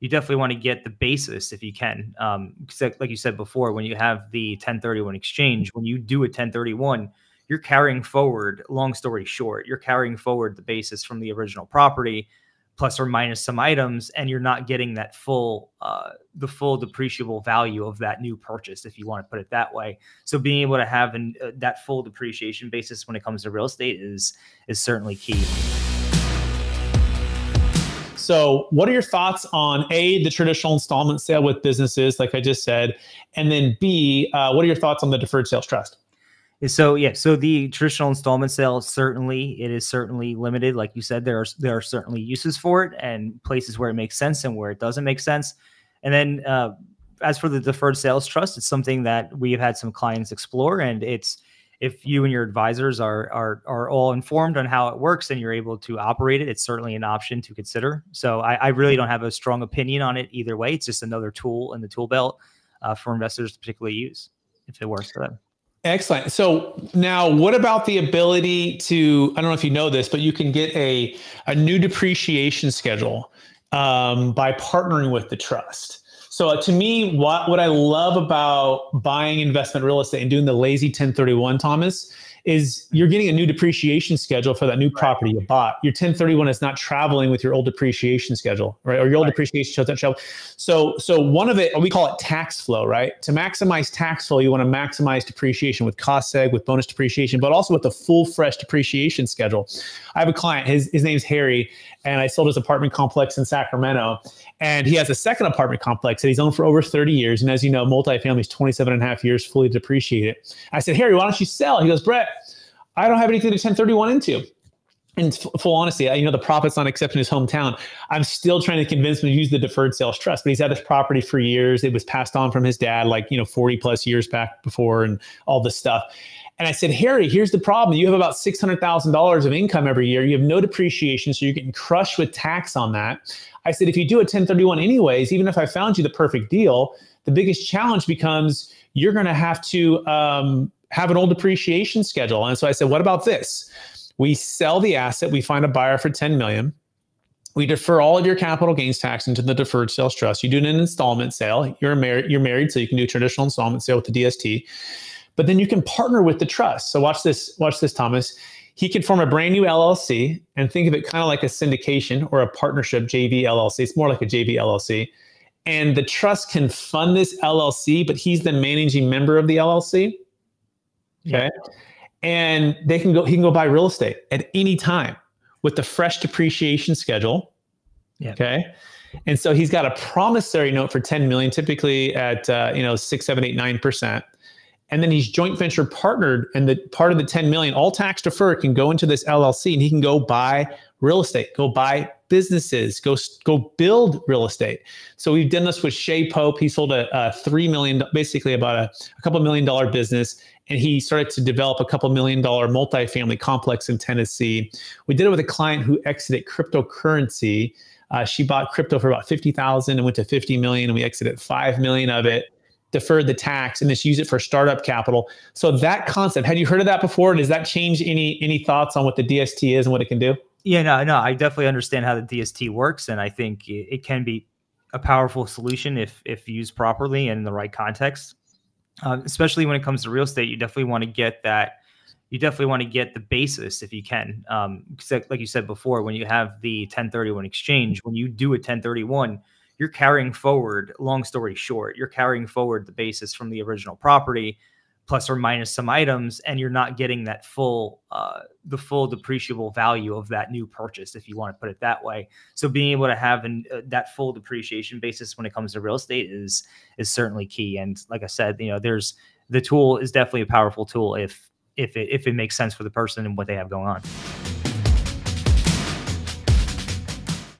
you definitely want to get the basis if you can. Um, like you said before, when you have the 1031 exchange, when you do a 1031, you're carrying forward, long story short, you're carrying forward the basis from the original property plus or minus some items and you're not getting that full uh, the full depreciable value of that new purchase if you want to put it that way so being able to have an, uh, that full depreciation basis when it comes to real estate is is certainly key so, what are your thoughts on A, the traditional installment sale with businesses, like I just said? And then B, uh, what are your thoughts on the deferred sales trust? So yeah, so the traditional installment sale certainly it is certainly limited. Like you said, there are there are certainly uses for it and places where it makes sense and where it doesn't make sense. And then uh, as for the deferred sales trust, it's something that we have had some clients explore, and it's if you and your advisors are are are all informed on how it works and you're able to operate it, it's certainly an option to consider. So I, I really don't have a strong opinion on it either way. It's just another tool in the tool belt uh, for investors to particularly use if it works for them. Excellent. So now, what about the ability to? I don't know if you know this, but you can get a a new depreciation schedule um, by partnering with the trust. So uh, to me, what what I love about buying investment real estate and doing the lazy 1031, Thomas, is you're getting a new depreciation schedule for that new property you bought. Your 1031 is not traveling with your old depreciation schedule, right? Or your old right. depreciation shows that travel. So, so one of it, we call it tax flow, right? To maximize tax flow, you want to maximize depreciation with cost seg, with bonus depreciation, but also with the full fresh depreciation schedule. I have a client, his, his name's Harry, and I sold his apartment complex in Sacramento. And he has a second apartment complex that he's owned for over 30 years. And as you know, multifamily is 27 and a half years fully depreciated. I said, Harry, why don't you sell? He goes, Brett, I don't have anything to 1031 into. In full honesty, you know, the profit's not accepted in his hometown. I'm still trying to convince him to use the deferred sales trust, but he's had this property for years. It was passed on from his dad, like, you know, 40 plus years back before and all this stuff. And I said, Harry, here's the problem. You have about $600,000 of income every year. You have no depreciation, so you're getting crushed with tax on that. I said, if you do a 1031 anyways, even if I found you the perfect deal, the biggest challenge becomes you're going to have to um, have an old depreciation schedule. And so I said, what about this? We sell the asset, we find a buyer for 10 million. We defer all of your capital gains tax into the deferred sales trust. You do an installment sale. You're married, you're married, so you can do a traditional installment sale with the DST. But then you can partner with the trust. So watch this, watch this, Thomas. He could form a brand new LLC and think of it kind of like a syndication or a partnership JV LLC. It's more like a JV LLC. And the trust can fund this LLC, but he's the managing member of the LLC. Okay. And they can go, he can go buy real estate at any time with the fresh depreciation schedule. Yeah. Okay. And so he's got a promissory note for 10 million, typically at uh, you know six, seven, eight, nine percent and then he's joint venture partnered and the part of the 10 million all tax deferred can go into this llc and he can go buy real estate go buy businesses go go build real estate so we've done this with shay pope he sold a, a three million basically about a, a couple million dollar business and he started to develop a couple million dollar multifamily complex in tennessee we did it with a client who exited cryptocurrency uh, she bought crypto for about 50000 and went to 50 million and we exited 5 million of it deferred the tax and just use it for startup capital. So that concept, had you heard of that before? Does that change any any thoughts on what the DST is and what it can do? Yeah, no, no, I definitely understand how the DST works, and I think it, it can be a powerful solution if if used properly and in the right context. Uh, especially when it comes to real estate, you definitely want to get that. You definitely want to get the basis if you can. Um, like you said before, when you have the 1031 exchange, when you do a 1031 you're carrying forward, long story short, you're carrying forward the basis from the original property plus or minus some items and you're not getting that full uh, the full depreciable value of that new purchase if you want to put it that way. So being able to have an, uh, that full depreciation basis when it comes to real estate is is certainly key. And like i said you know there's the tool is definitely a powerful tool if if it if it makes sense for the person and what they have going on